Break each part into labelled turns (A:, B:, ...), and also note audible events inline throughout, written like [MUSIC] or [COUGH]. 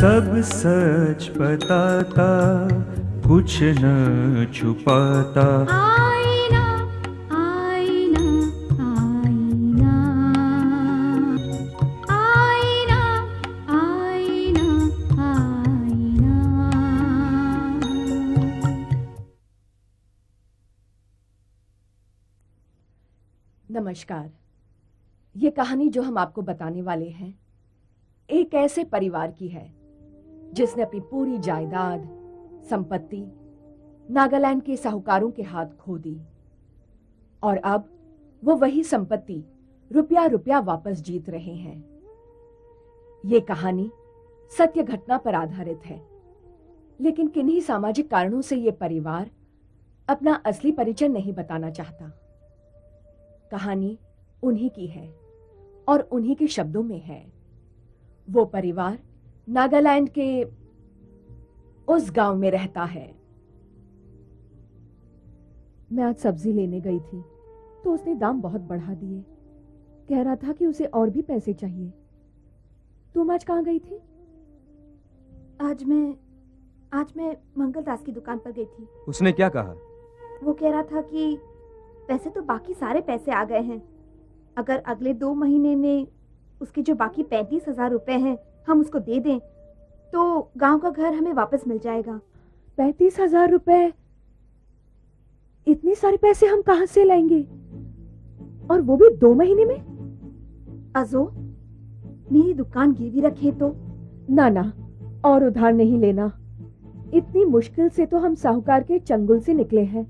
A: सब सच बताता कुछ न छुपाता।
B: आईना आईना आईना। आईना आईना आईना।
C: नमस्कार। ये कहानी जो हम आपको बताने वाले हैं एक ऐसे परिवार की है जिसने अपनी पूरी जायदाद, संपत्ति, नागालैंड के साहूकारों के हाथ खो दी। और अब वो वही संपत्ति रुपया रुपया वापस जीत रहे हैं। ये कहानी सत्य घटना पर आधारित है। लेकिन किन्हीं सामाजिक कारणों से ये परिवार अपना असली परिचय नहीं बताना चाहता। कहानी उन्हीं की है और उन्हीं के शब्दों में है। वो परिवार नागालैंड के उस गाँव में रहता है। मैं आज सब्ज़ी लेने गई थी तो उसने दाम बहुत बढ़ा दिए। कह रहा था कि उसे और भी पैसे चाहिए। तुम आज कहाँ गई थी?
D: आज मैं आज मैं मंगल दास की दुकान पर गई थी।
E: उसने क्या कहा?
D: वो कह रहा था कि वैसे तो बाकी सारे पैसे आ गए हैं। अगर अगले दो महीने में उसके जो बाकी पैंतीस हज़ार रुपए हैं हम उसको दे दें तो गाँव का घर हमें वापस मिल जाएगा।
C: पैंतीस हज़ार रुपए। इतने सारे पैसे हम कहाँ से लाएँगे? और वो भी दो महीने में?
D: अजो मेरी दुकान गिरवी रखे तो।
C: ना ना और उधार नहीं लेना। इतनी मुश्किल से तो हम साहूकार के चंगुल से निकले हैं।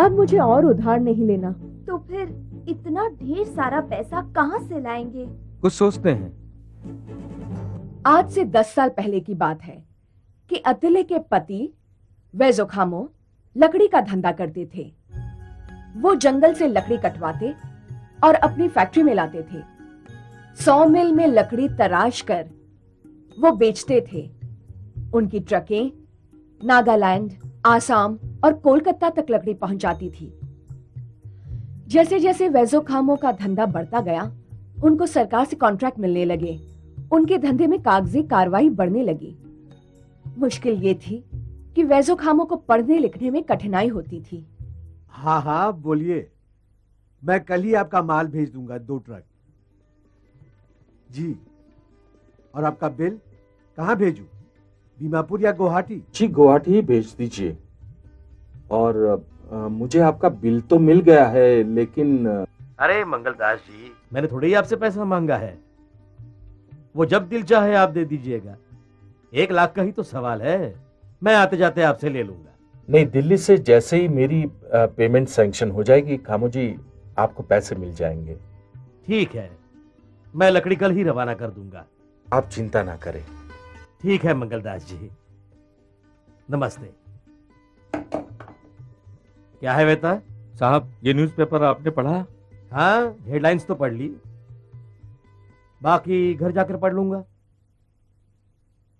C: अब मुझे और उधार नहीं लेना।
D: तो फिर इतना ढेर सारा पैसा कहाँ से लाएँगे?
E: कुछ सोचते हैं।
C: आज से दस साल पहले की बात है कि अतिले के पति वैजोखामो लकड़ी का धंधा करते थे। वो जंगल से लकड़ी कटवाते और अपनी फैक्ट्री में लाते थे। सौ मिल में लकड़ी तराश कर वो बेचते थे। उनकी ट्रकें, नागालैंड, आसाम और कोलकाता तक लकड़ी पहुंचाती थी। जैसे जैसे वैजो खामों का धंधा बढ़ता गया, उनको सरकार से कॉन्ट्रैक्ट मिलने लगे। उनके धंधे में कागज़ी कार्रवाई बढ़ने लगी। मुश्किल ये थी कि वैजो खामों को पढ़ने लिखने में कठिनाई होती थी।
F: हाँ हाँ बोलिए। मैं कल ही आपका माल भेज दूँगा दो ट्रक। जी और आपका बिल कहाँ भेजू? दीमापुर या गुवाहाटी?
G: जी गुवाहाटी ही भेज दीजिए। और अ, मुझे आपका बिल तो मिल गया है लेकिन
H: अरे मंगलदास जी मैंने थोड़े ही आपसे पैसा मांगा है। वो जब दिल चाहे आप दे दीजिएगा। एक लाख का ही तो सवाल है। मैं आते जाते आपसे ले लूँगा।
G: नहीं दिल्ली से जैसे ही मेरी पेमेंट सैंक्शन हो जाएगी खामो जी आपको पैसे मिल जाएँगे।
H: ठीक है। मैं लकड़ी कल ही रवाना कर दूँगा।
G: आप चिंता ना करें।
H: ठीक है मंगलदास जी। नमस्ते। क्या है बेटा
E: साहब ये न्यूज़पेपर आपने पढ़ा?
H: हाँ हेडलाइंस तो पढ़ ली। बाकी घर जाकर पढ़ लूँगा।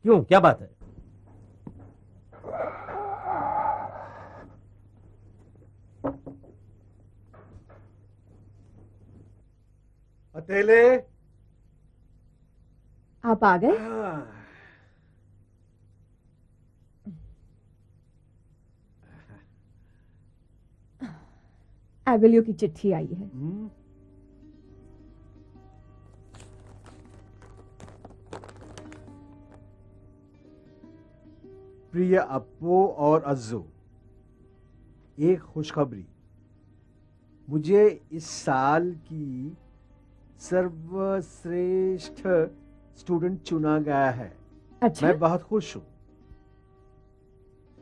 H: क्यों? क्या बात है?
F: अतेले
C: आप आ गए? एवेल्यू की चिट्ठी आई है।
F: हम्म, प्रिय अप्पो और अज्जो एक खुशखबरी। मुझे इस साल की सर्वश्रेष्ठ स्टूडेंट चुना गया है।
C: अच्छा।
F: मैं बहुत खुश हूँ।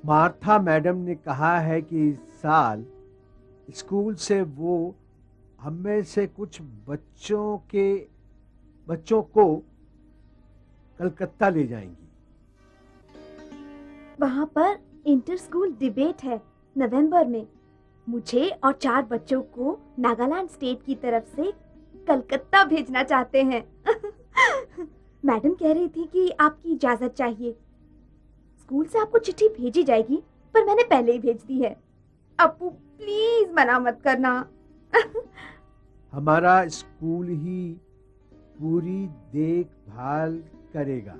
F: मार्था मैडम ने कहा है कि इस साल स्कूल से वो हमें से कुछ बच्चों के बच्चों को कलकत्ता ले जाएँगी।
D: वहाँ पर इंटर स्कूल डिबेट है नवंबर में। मुझे और चार बच्चों को नागालैंड स्टेट की तरफ़ से कलकत्ता भेजना चाहते हैं। [LAUGHS] मैडम कह रही थी कि आपकी इजाज़त चाहिए। स्कूल से आपको चिट्ठी भेजी जाएगी, पर मैंने पहले ही भेज दी है। अपू प्लीज़ मना मत करना। [LAUGHS]
F: हमारा स्कूल ही पूरी देखभाल करेगा।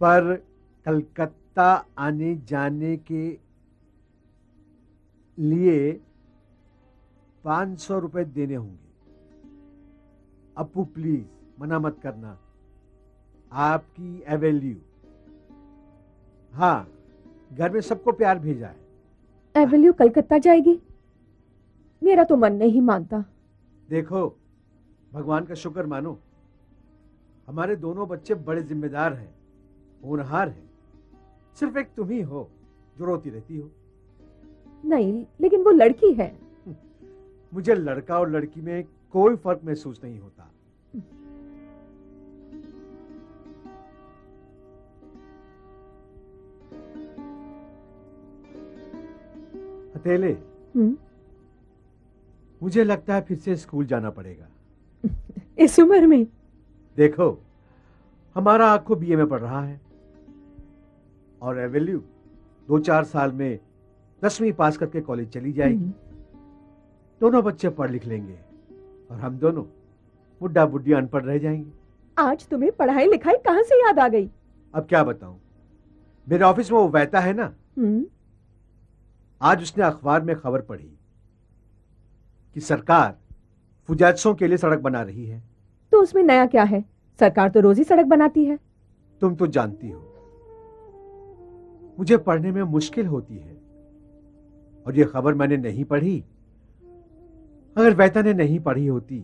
F: पर कलकत्ता आने जाने के लिए पाँच सौ रुपये देने होंगे। अपू प्लीज़ मना मत करना। आपकी एवेल्यू हाँ घर में सबको प्यार भेजा है।
C: एवेल्यू कलकत्ता जाएगी। मेरा तो मन नहीं मानता।
F: देखो भगवान का शुक्र मानो। हमारे दोनों बच्चे बड़े जिम्मेदार हैं होनहार हैं। सिर्फ़ एक तुम ही हो जो रोती रहती हो।
C: नहीं लेकिन वो लड़की है।
F: मुझे लड़का और लड़की में कोई फ़र्क महसूस नहीं होता। हथेले
C: हम्म,
F: मुझे लगता है फिर से स्कूल जाना पड़ेगा। [LAUGHS]
C: इस उम्र में?
F: देखो हमारा आँखों बीए में पढ़ रहा है। और एवेल्यू दो चार साल में दसवीं पास करके कॉलेज चली जाएगी।
C: हम्म,
F: दोनों बच्चे पढ़ लिख लेंगे और हम दोनों बुढ़ा बुढ़ी अनपढ़ रह जाएँगे।
C: आज तुम्हें पढ़ाई लिखाई कहाँ से याद आ गई?
F: अब क्या बताऊँ? मेरे ऑफ़िस में वो बहता है ना?
C: हम्म,
F: आज उसने अखबार में खबर पढ़ी कि सरकार फुजादसों के लिए सड़क बना रही है।
C: तो उसमें नया क्या है? सरकार तो रोज ही सड़क बनाती है।
F: तुम तो जानती हो। मुझे पढ़ने में मुश्किल होती है। और यह खबर मैंने नहीं पढ़ी। अगर वैता ने नहीं पढ़ी होती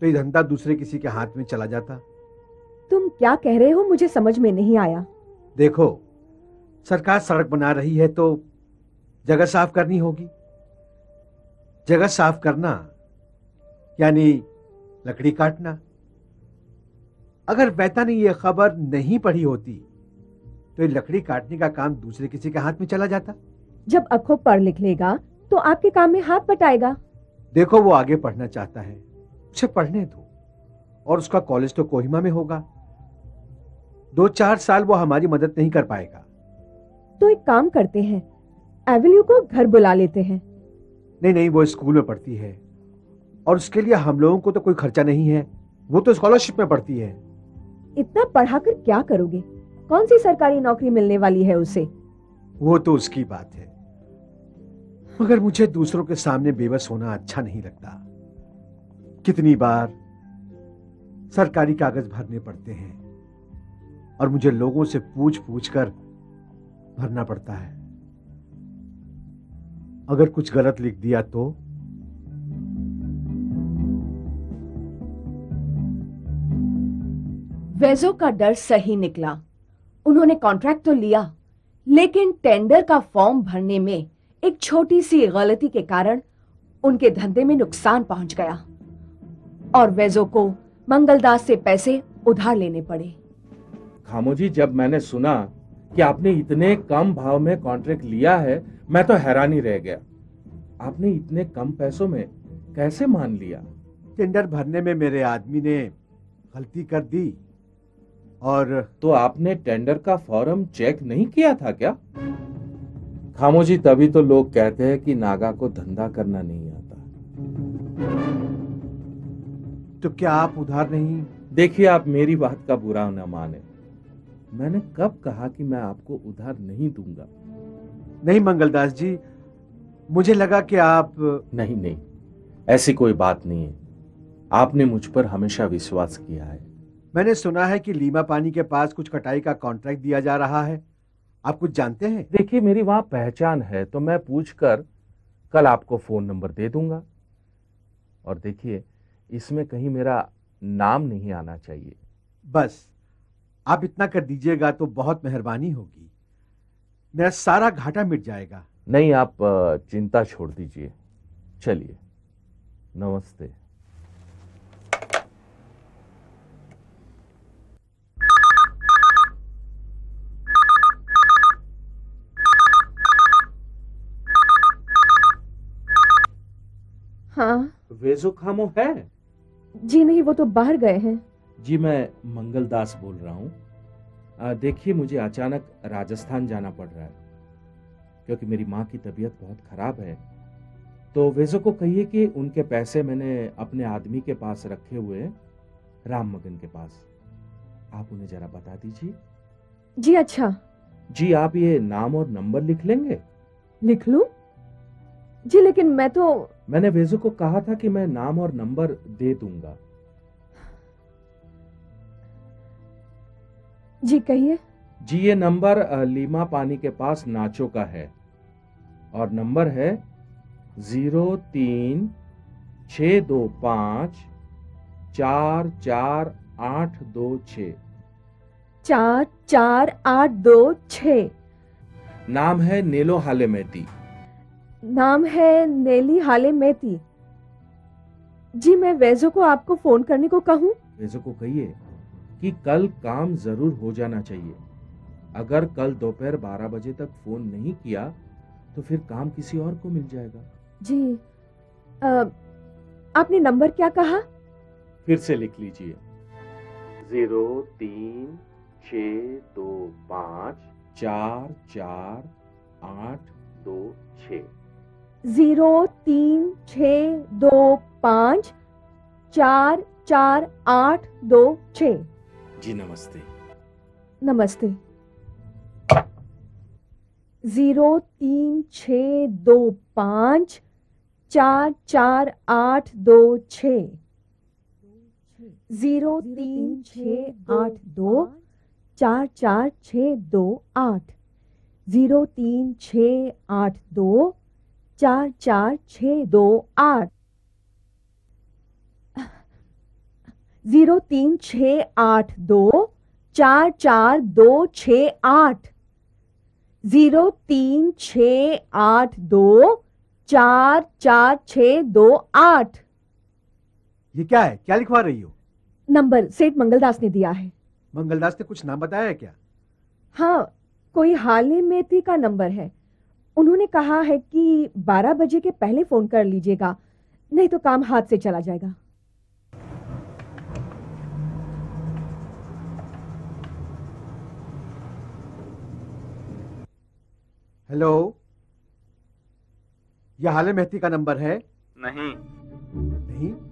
F: तो ये धंधा दूसरे किसी के हाथ में चला जाता।
C: तुम क्या कह रहे हो? मुझे समझ में नहीं आया।
F: देखो सरकार सड़क बना रही है तो जगह साफ़ करनी होगी। जगह साफ़ करना यानी लकड़ी काटना। अगर वैता ने यह खबर नहीं पढ़ी होती तो ये लकड़ी काटने का काम दूसरे किसी के हाथ में चला जाता?
C: जब अखो पढ़ लिख लेगा तो आपके काम में हाथ बटाएगा।
F: देखो वो आगे पढ़ना चाहता है। उसे पढ़ने दो। और उसका कॉलेज तो कोहिमा में होगा। दो चार साल वो हमारी मदद नहीं कर पाएगा।
C: तो एक काम करते हैं। एवेन्यू को घर बुला लेते हैं।
F: नहीं नहीं वो स्कूल में पढ़ती है। और उसके लिए हम लोगों को तो कोई खर्चा नहीं है। वो तो स्कॉलरशिप में पढ़ती है।
C: इतना पढ़ाकर क्या करोगे? कौन सी सरकारी नौकरी मिलने वाली है उसे?
F: वो तो उसकी बात है। मगर मुझे दूसरों के सामने बेबस होना अच्छा नहीं लगता। कितनी बार सरकारी कागज़ भरने पड़ते हैं और मुझे लोगों से पूछ पूछ कर भरना पड़ता है। अगर कुछ गलत लिख दिया तो?
C: वेजो का डर सही निकला। उन्होंने कॉन्ट्रैक्ट तो लिया लेकिन टेंडर का फॉर्म भरने में एक छोटी सी गलती के कारण उनके धंधे में नुकसान पहुँच गया और वेजो को मंगलदास से पैसे उधार लेने पड़े।
G: खामोजी जब मैंने सुना कि आपने इतने कम भाव में कॉन्ट्रैक्ट लिया है मैं तो हैरानी रह गया। आपने इतने कम पैसों में कैसे मान लिया?
F: टेंडर भरने में मेरे आदमी ने गलती कर दी। और
G: तो आपने टेंडर का फॉर्म चेक नहीं किया था क्या? खामोजी तभी तो लोग कहते हैं कि नागा को धंधा करना नहीं आता।
F: तो क्या आप उधार नहीं?
G: देखिए आप मेरी बात का बुरा न माने। मैंने कब कहा कि मैं आपको उधार नहीं दूँगा?
F: नहीं मंगलदास जी मुझे लगा कि आप
G: नहीं नहीं ऐसी कोई बात नहीं है। आपने मुझ पर हमेशा विश्वास किया है।
F: मैंने सुना है कि लीमा पानी के पास कुछ कटाई का कॉन्ट्रैक्ट दिया जा रहा है। आप कुछ जानते हैं?
G: देखिए मेरी वहाँ पहचान है तो मैं पूछकर कल आपको फ़ोन नंबर दे दूँगा। और देखिए इसमें कहीं मेरा नाम नहीं आना चाहिए।
F: बस आप इतना कर दीजिएगा तो बहुत मेहरबानी होगी। मेरा सारा घाटा मिट जाएगा।
G: नहीं आप चिंता छोड़ दीजिए। चलिए नमस्ते।
C: हाँ
G: खामो है?
C: जी नहीं वो तो बाहर गए हैं।
G: जी मैं मंगलदास बोल रहा हूँ। देखिए मुझे अचानक राजस्थान जाना पड़ रहा है। क्योंकि मेरी माँ की तबीयत बहुत खराब है। तो वेजो को कहिए कि उनके पैसे मैंने अपने आदमी के पास रखे हुए हैं राम मगन के पास। आप उन्हें जरा बता दीजिए।
C: जी अच्छा।
G: जी आप ये नाम और नंबर लिख लेंगे?
C: लिख लू? जी लेकिन मैं तो
G: मैंने वेजो को कहा था कि मैं नाम और नंबर दे दूँगा।
C: जी कहिए।
G: जी ये नंबर लीमा पानी के पास नाचो का है। और नंबर है ज़ीरो तीन छ दो पाँच चार चार आठ दो छ
C: चार चार आठ दो छ
G: नाम है नेलो हालेमेती
C: नाम है नेली हाले मेती जी मैं वैजो को आपको फ़ोन करने को कहूँ?
G: वेजो को कहिए कि कल काम ज़रूर हो जाना चाहिए। अगर कल दोपहर बारह बजे तक फ़ोन नहीं किया तो फिर काम किसी और को मिल जाएगा।
C: जी अ, आपने नंबर क्या कहा?
G: फिर से लिख लीजिए। ज़ीरो तीन छ दो पाँच चार चार आठ दो छ
C: ज़ीरो तीन छ दो पाँच चार चार आठ दो छ
G: जी नमस्ते।
C: नमस्ते। ज़ीरो तीन छ दो पाँच चार चार आठ दो छ ज़ीरो तीन छ आठ दो चार चार छ दो आठ। ज़ीरो तीन छ आठ दो चार चार छ दो आठ। ज़ीरो तीन छ आठ दो। चार चार दो छ आठ। ज़ीरो तीन छ आठ दो। चार चार छ दो आठ।
F: ये क्या है? क्या लिखवा रही हो?
C: नंबर सेठ मंगलदास ने दिया है।
F: मंगलदास ने कुछ नाम बताया है क्या?
C: हाँ कोई हाले मेथी का नंबर है। उन्होंने कहा है कि 12 बजे के पहले फ़ोन कर लीजिएगा नहीं तो काम हाथ से चला जाएगा।
F: हेलो? यह हाले मेहती का नंबर है?
E: नहीं।
F: नहीं?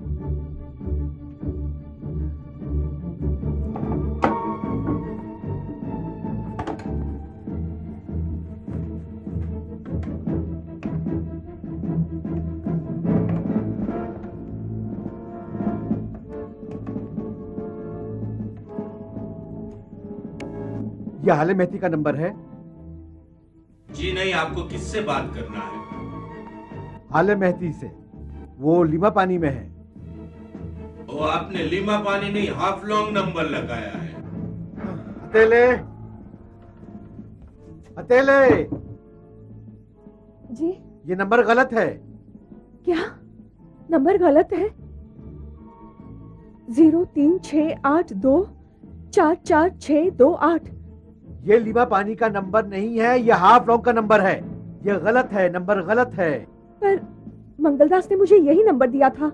F: यह हाले मेहती का नंबर है?
G: जी नहीं आपको किससे बात करना है?
F: हाले मेहती से। वो लीमा पानी में है।
G: वो आपने लीमा पानी नहीं हाफ़ लॉन्ग नंबर लगाया है।
F: अतेले अतेले
C: जी।
F: ये नंबर गलत है।
C: क्या? नंबर गलत है? ज़ीरो तीन छ आठ दो चार चार छ दो आठ।
F: ये लीमा पानी का नंबर नहीं है ये हाफ़ लॉन्ग का नंबर है। ये गलत है नंबर गलत है।
C: पर मंगलदास ने मुझे यही नंबर दिया था।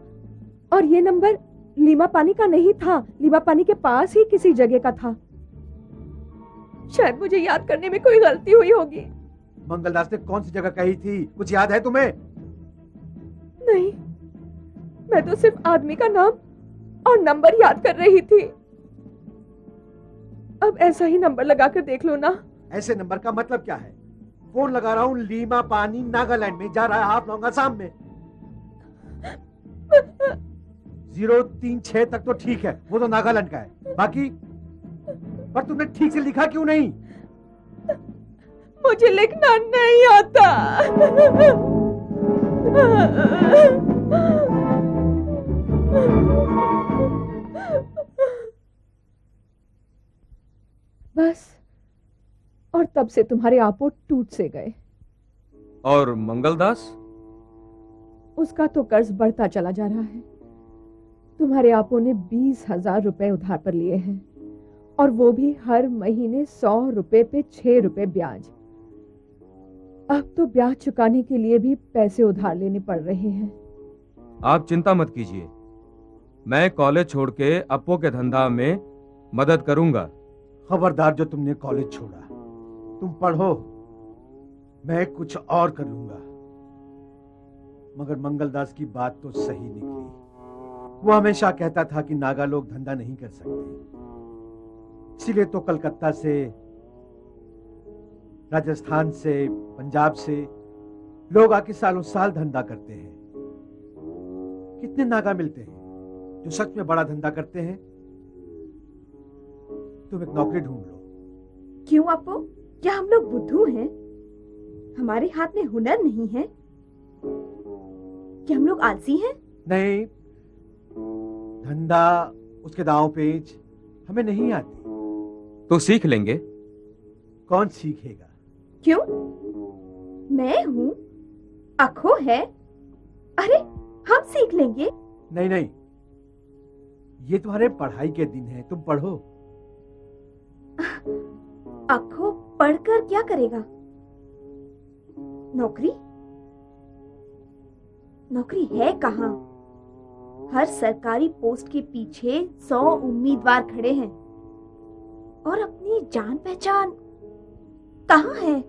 C: और ये नंबर लीमा पानी का नहीं था लीमा पानी के पास ही किसी जगह का था। शायद मुझे याद करने में कोई गलती हुई होगी।
F: मंगलदास ने कौन सी जगह कही थी? कुछ याद है तुम्हें?
C: नहीं मैं तो सिर्फ़ आदमी का नाम और नंबर याद कर रही थी। अब ऐसा ही नंबर लगाकर देख लो ना।
F: ऐसे नंबर का मतलब क्या है? फ़ोन लगा रहा हूँ लीमा पानी नागालैंड में जा रहा है हाफ़ लॉन्ग आसाम में। ज़ीरो तीन छह तक तो ठीक है वो तो नागालैंड का है। बाकी पर तुमने ठीक से लिखा क्यों नहीं?
C: मुझे लिखना नहीं आता। बस। और तब से तुम्हारे आपो टूट से गए।
E: और मंगलदास?
C: उसका तो कर्ज बढ़ता चला जा रहा है। तुम्हारे आपो ने बीस हज़ार रुपए उधार पर लिए हैं। और वो भी हर महीने सौ रुपए पे छह रुपए ब्याज। अब तो ब्याज चुकाने के लिए भी पैसे उधार लेने पड़ रहे हैं।
E: आप चिंता मत कीजिए। मैं कॉलेज छोड़ के अपो के धंधा में मदद करूँगा।
F: खबरदार जो तुमने कॉलेज छोड़ा। तुम पढ़ो। मैं कुछ और कर लूँगा। मगर मंगलदास की बात तो सही निकली। वो हमेशा कहता था कि नागा लोग धंधा नहीं कर सकते। इसीलिए तो कलकत्ता से, राजस्थान से, पंजाब से लोग आके सालों साल धंधा करते हैं। कितने नागा मिलते हैं जो सच में बड़ा धंधा करते हैं? तुम एक नौकरी ढूंढ लो।
D: क्यों अपो क्या हम लोग बुद्धू हैं? हमारे हाथ में हुनर नहीं है। क्या हम लोग आलसी हैं?
F: नहीं। धंधा उसके दांव पेच हमें नहीं आती।
E: तो सीख लेंगे।
F: कौन सीखेगा?
D: क्यों? मैं हूँ। अखो है। अरे हम सीख लेंगे।
F: नहीं नहीं। ये तुम्हारे पढ़ाई के दिन है तुम पढ़ो।
D: अखो पढ़कर क्या करेगा? नौकरी? नौकरी है कहाँ? हर सरकारी पोस्ट के पीछे सौ उम्मीदवार खड़े हैं। और अपनी जान पहचान कहाँ है?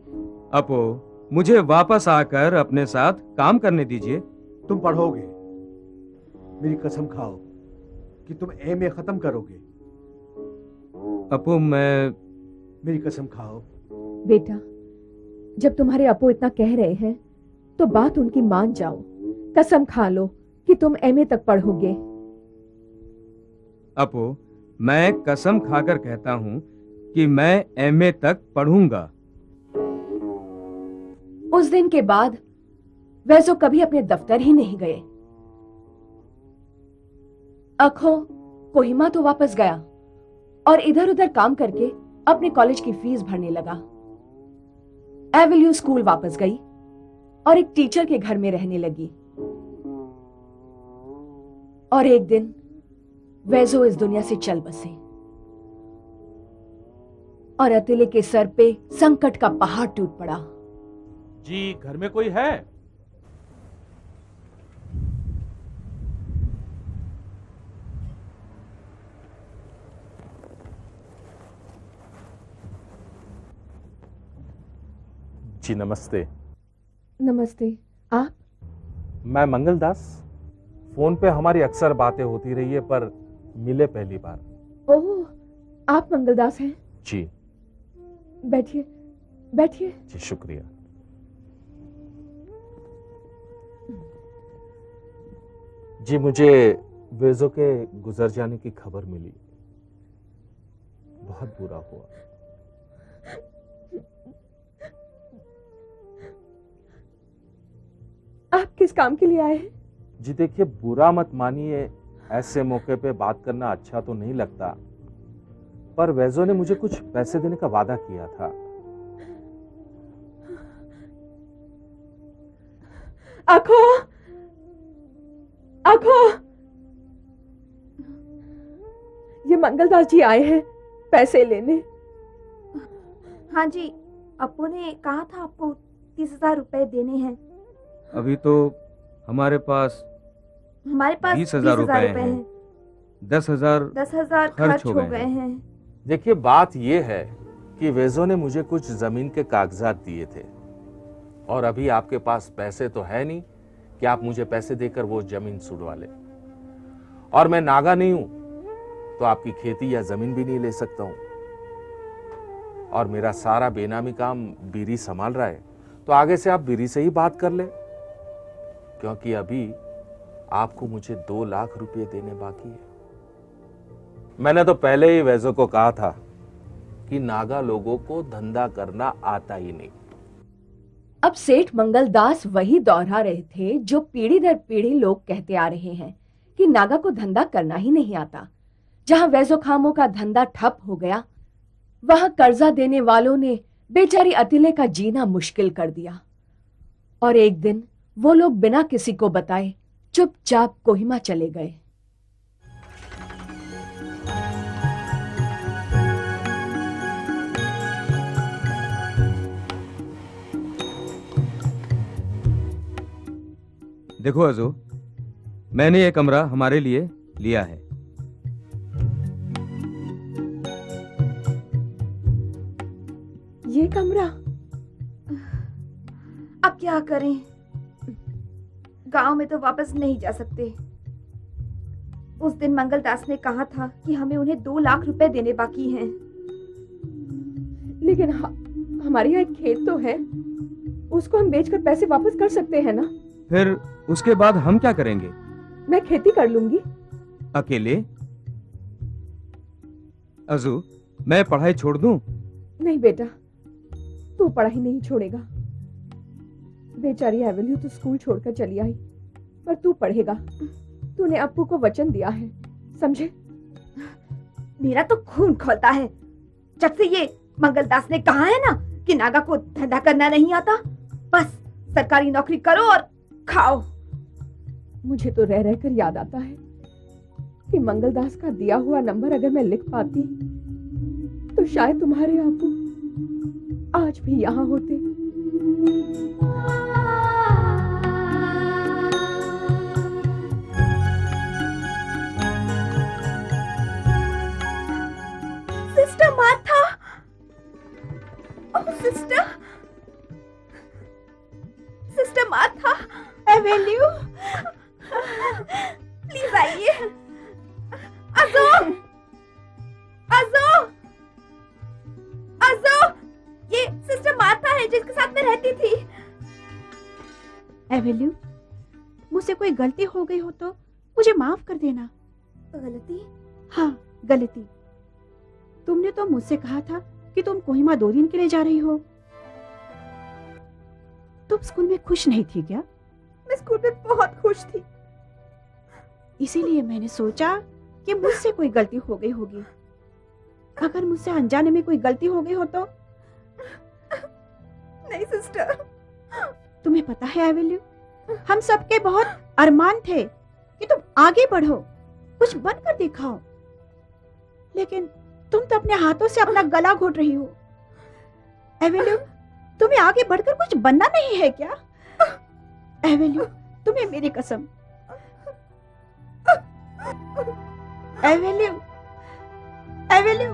E: अपो मुझे वापस आकर अपने साथ काम करने दीजिए।
F: तुम पढ़ोगे। मेरी कसम खाओ कि तुम एम ए खत्म करोगे।
E: अपो मैं
F: मेरी कसम खाओ।
C: बेटा जब तुम्हारे अपो इतना कह रहे हैं तो बात उनकी मान जाओ। कसम खा लो कि तुम एमए तक पढ़ोगे
E: अपो मैं कसम खाकर कहता हूँ कि मैं एमए तक पढ़ूँगा।
C: उस दिन के बाद वैसो कभी अपने दफ्तर ही नहीं गए। अखो कोहिमा तो वापस गया और इधर उधर काम करके अपने कॉलेज की फ़ीस भरने लगा। एवेल्यू स्कूल वापस गई और एक टीचर के घर में रहने लगी। और एक दिन वैजो इस दुनिया से चल बसे। और अतिले के सर पे संकट का पहाड़ टूट पड़ा।
G: जी, घर में कोई है? जी नमस्ते।
C: नमस्ते। आप?
G: मैं मंगल दास। फ़ोन पे हमारी अक्सर बातें होती रही है पर मिले पहली बार।
C: ओह आप मंगलदास हैं?
G: जी।
C: बैठिए बैठिए।
G: जी शुक्रिया। जी मुझे वेजो के गुजर जाने की खबर मिली। बहुत बुरा हुआ।
C: आप किस काम के लिए आए हैं?
G: जी देखिए बुरा मत मानिए। ऐसे मौके पे बात करना अच्छा तो नहीं लगता। पर वेजो ने मुझे कुछ पैसे देने का वादा किया था।
C: आखो आखो ये मंगलदास जी आए हैं पैसे लेने।
D: हाँ जी अपू ने कहा था आपको तीस हज़ार रुपए देने हैं।
E: अभी तो हमारे पास
D: हमारे पास
E: बीस हज़ार रुपए हैं। दस हज़ार
D: दस हज़ार
E: खर्च हो गए
D: हैं।
G: देखिए बात यह है कि वेजो ने मुझे कुछ ज़मीन के कागजात दिए थे। और अभी आपके पास पैसे तो है नहीं कि आप मुझे पैसे देकर वो ज़मीन छुड़वा ले। और मैं नागा नहीं हूँ तो आपकी खेती या ज़मीन भी नहीं ले सकता हूँ। और मेरा सारा बेनामी काम बीरी संभाल रहा है तो आगे से आप बीरी से ही बात कर ले। क्योंकि अभी आपको मुझे दो लाख रुपए देने बाकी है। मैंने तो पहले ही वैजो को कहा था कि नागा लोगों को धंधा करना आता ही नहीं।
C: अब सेठ मंगलदास वही दोहरा रहे थे जो पीढ़ी दर पीढ़ी लोग कहते आ रहे हैं कि नागा को धंधा करना ही नहीं आता। जहाँ वैजो खामों का धंधा ठप हो गया, वहाँ कर्जा देने वालों ने बेचारी अतिले का जीना मुश्किल कर दिया। और एक दिन वो लोग बिना किसी को बताए चुपचाप कोहिमा चले गए।
E: देखो अजो मैंने ये कमरा हमारे लिए लिया है।
C: ये कमरा?
D: अब क्या करें? गाँव में तो वापस नहीं जा सकते। उस दिन मंगलदास ने कहा था कि हमें उन्हें दो लाख रुपए देने बाकी हैं।
C: लेकिन हमारे यहाँ एक खेत तो है। उसको हम बेचकर पैसे वापस कर सकते हैं ना?
E: फिर उसके बाद हम क्या करेंगे?
C: मैं खेती कर लूँगी।
E: अकेले? अजू मैं पढ़ाई छोड़ दूँ?
C: नहीं बेटा तू पढ़ाई नहीं छोड़ेगा। बेचारी एवेल्यू तो स्कूल छोड़कर चली आई। पर तू पढ़ेगा। तूने अप्पू को वचन दिया है, समझे?
D: मेरा तो खून खोलता है। जब से ये मंगलदास ने कहा है ना कि नागा को धंधा करना नहीं आता, बस सरकारी नौकरी करो और खाओ।
C: मुझे तो रह रहकर याद आता है कि मंगलदास का दिया हुआ नंबर अगर मैं लिख पाती तो शायद तुम्हारे आपू आज भी यहाँ होते।
D: सिस्टर माथा। ओह सिस्टर। सिस्टर माथा।
I: गलती हो गई हो तो मुझे माफ़ कर देना।
D: गलती?
I: हाँ गलती। तुमने तो मुझसे कहा था कि तुम कोहिमा दो दिन के लिए जा रही हो। तुम स्कूल में खुश नहीं थी क्या?
D: मैं स्कूल में बहुत खुश थी।
I: इसीलिए मैंने सोचा कि मुझसे कोई गलती हो गई होगी। अगर मुझसे अनजाने में कोई गलती हो गई हो तो?
D: नहीं सिस्टर।
I: तुम्हें पता है एवेल्यू हम सबके बहुत अरमान थे कि तुम आगे बढ़ो, कुछ बनकर दिखाओ। लेकिन तुम तो अपने हाथों से अपना गला घोट रही हो। एवेल्यू, तुम्हें आगे बढ़कर कुछ बनना नहीं है क्या? एवेल्यू, तुम्हें मेरी कसम। एवेल्यू एवेल्यू।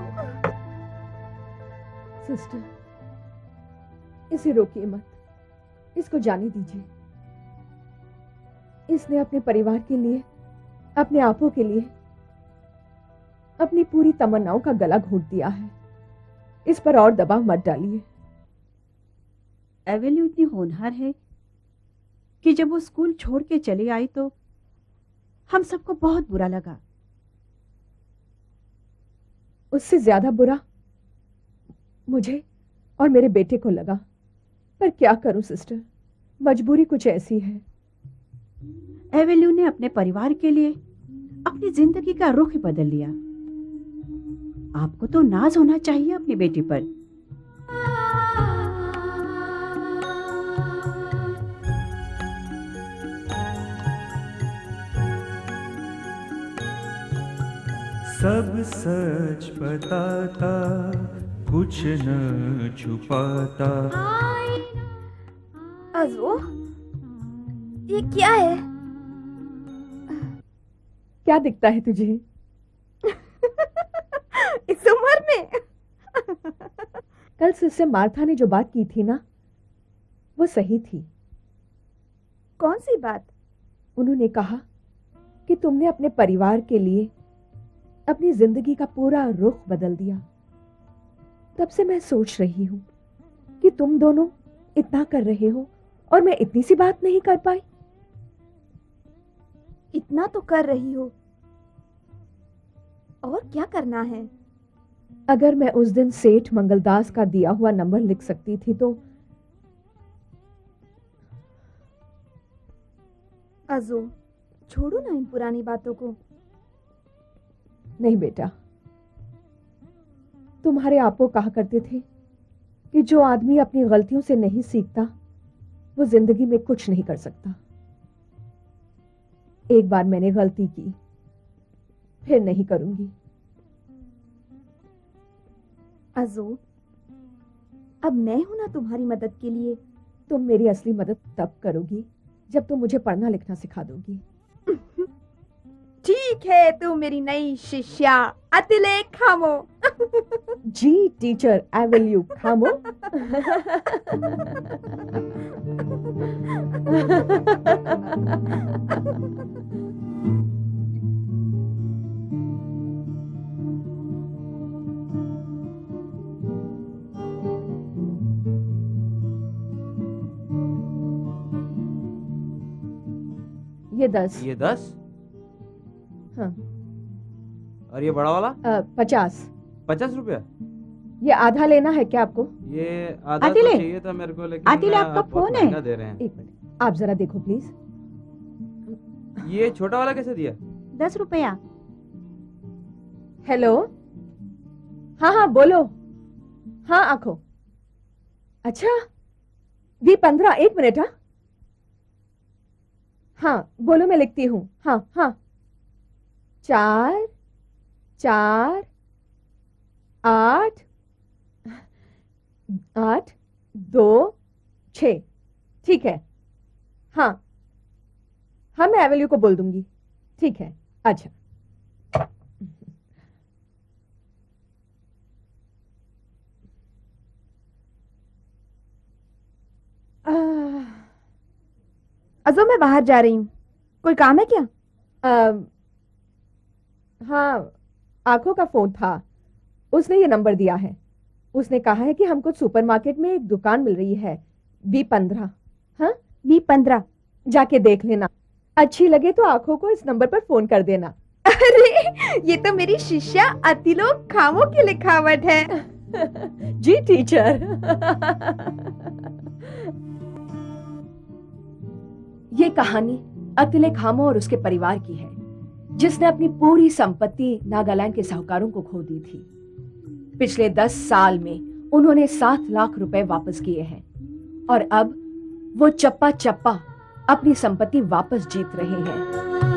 C: सिस्टर, इसे रोकिए मत। इसको जाने दीजिए। इसने अपने परिवार के लिए अपने आपों के लिए अपनी पूरी तमन्नाओं का गला घोट दिया है। इस पर और दबाव मत डालिए।
I: एवेल्यू इतनी होनहार है कि जब वो स्कूल छोड़ के चली आई तो हम सबको बहुत बुरा लगा।
C: उससे ज़्यादा बुरा मुझे और मेरे बेटे को लगा। पर क्या करूँ सिस्टर? मजबूरी कुछ ऐसी है।
I: एवेल्यू ने अपने परिवार के लिए अपनी ज़िंदगी का रुख बदल लिया। आपको तो नाज होना चाहिए अपनी बेटी पर।
A: सब सच बताता कुछ न छुपाता।
D: अजो ये क्या है?
C: क्या दिखता है तुझे? [LAUGHS]
D: इस उम्र में?
C: कल सिस्टर मार्था ने जो बात की थी ना वो सही थी।
D: कौन सी बात?
C: उन्होंने कहा कि तुमने अपने परिवार के लिए अपनी ज़िंदगी का पूरा रुख बदल दिया। तब से मैं सोच रही हूँ कि तुम दोनों इतना कर रहे हो और मैं इतनी सी बात नहीं कर पाई।
D: इतना तो कर रही हो। और क्या करना है?
C: अगर मैं उस दिन सेठ मंगलदास का दिया हुआ नंबर लिख सकती थी तो
D: अजो छोड़ो ना इन पुरानी बातों को।
C: नहीं बेटा। तुम्हारे आपो कहा करते थे कि जो आदमी अपनी गलतियों से नहीं सीखता वो ज़िंदगी में कुछ नहीं कर सकता। एक बार मैंने गलती की फिर नहीं करूँगी।
D: अजो अब मैं हूँ ना तुम्हारी मदद के लिए?
C: तुम मेरी असली मदद तब करोगी जब तुम मुझे पढ़ना लिखना सिखा दोगी। [LAUGHS]
D: ठीक है तू मेरी नई शिष्या अतिले खामो। [LAUGHS]
C: जी टीचर आई विल यू खामो। [LAUGHS] ये दस।
E: ये दस?
C: हाँ।
E: और ये बड़ा वाला?
C: अ, पचास।
E: पचास रुपया?
C: ये आधा लेना है क्या आपको?
E: ये आधा तो चाहिए था मेरे को लेकिन
I: आतिले, आपका फ़ोन है।
E: दे रहे हैं।
C: एक मिनट। आप जरा देखो प्लीज़
E: ये छोटा वाला कैसे दिया?
I: दस रुपया।
C: हेलो हाँ हाँ बोलो। हाँ आखो। अच्छा। बी पंद्रह एक मिनट हाँ। हाँ बोलो मैं लिखती हूँ। हाँ हाँ। चार चार आठ आठ दो छ। ठीक है। हाँ। हाँ मैं एवेल्यू को बोल दूँगी। ठीक है। अच्छा। आह,
D: अजो मैं बाहर जा रही हूँ। कोई काम है क्या?
C: अम, हाँ आँखों का फ़ोन था। उसने ये नंबर दिया है। उसने कहा है कि हमको सुपरमार्केट में एक दुकान मिल रही है बी पंद्रह। हाँ?
D: बी पंद्रह।
C: जाके देख लेना। अच्छी लगे तो आँखों को इस नंबर पर फ़ोन कर देना।
D: अरे ये तो मेरी शिष्या अतिलो खामो की लिखावट है। [LAUGHS]
C: जी टीचर। ये कहानी अतिले खामो और उसके परिवार की है, जिसने अपनी पूरी संपत्ति नागालैंड के साहूकारों को खो दी थी। पिछले दस साल में उन्होंने सात लाख रुपए वापस किए हैं, और अब वो चप्पा चप्पा अपनी संपत्ति वापस जीत रहे हैं।